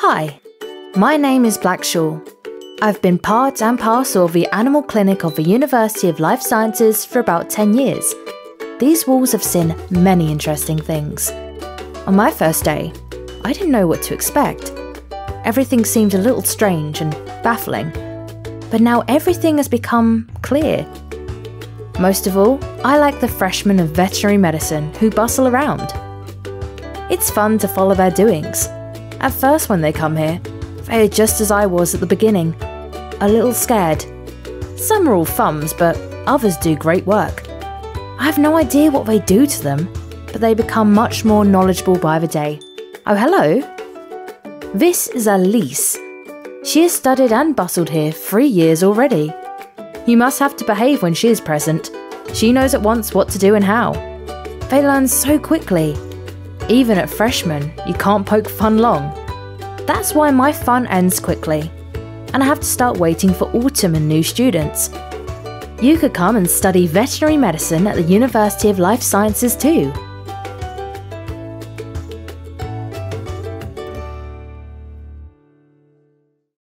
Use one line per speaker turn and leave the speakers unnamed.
Hi, my name is Blackshaw. I've been part and parcel of the animal clinic of the University of Life Sciences for about 10 years. These walls have seen many interesting things. On my first day, I didn't know what to expect. Everything seemed a little strange and baffling. But now everything has become clear. Most of all, I like the freshmen of veterinary medicine who bustle around. It's fun to follow their doings. At first, when they come here, they're just as I was at the beginning a little scared. Some are all thumbs, but others do great work. I have no idea what they do to them, but they become much more knowledgeable by the day. Oh, hello. This is Elise. She has studied and bustled here three years already. You must have to behave when she is present. She knows at once what to do and how. They learn so quickly. Even at freshmen, you can't poke fun long. That's why my fun ends quickly, and I have to start waiting for autumn and new students. You could come and study veterinary medicine at the University of Life Sciences too.